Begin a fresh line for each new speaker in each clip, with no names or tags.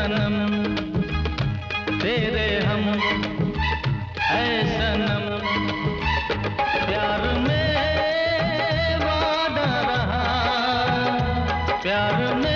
सनम तेरे हम है सनम। प्यार में वादा रहा प्यार में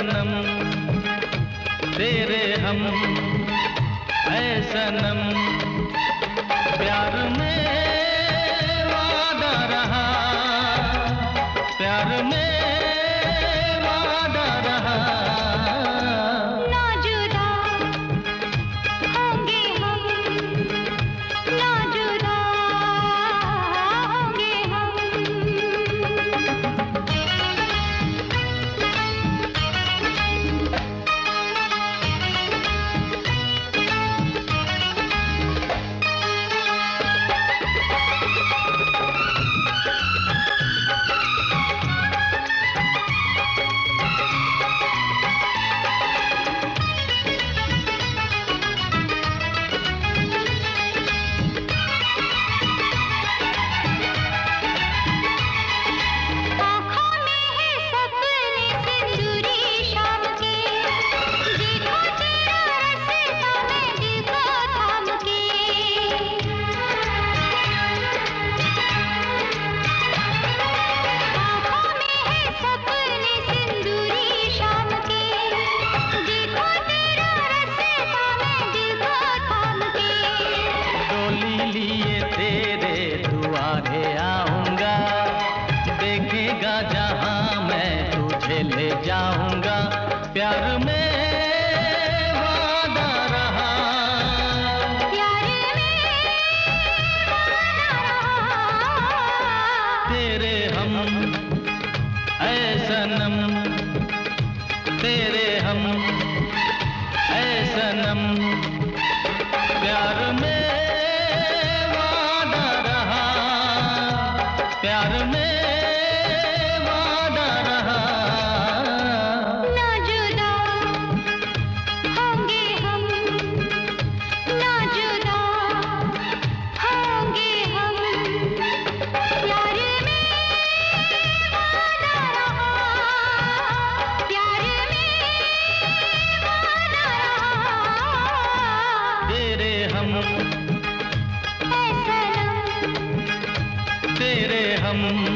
सनम तेरे हम ऐ सनम प्यार में तुम्हारे आऊँगा। देखेगा जहाँ मैं तुझे ले जाऊँगा। प्यार में सनम। तेरे हम ऐ सनम। प्यार में हम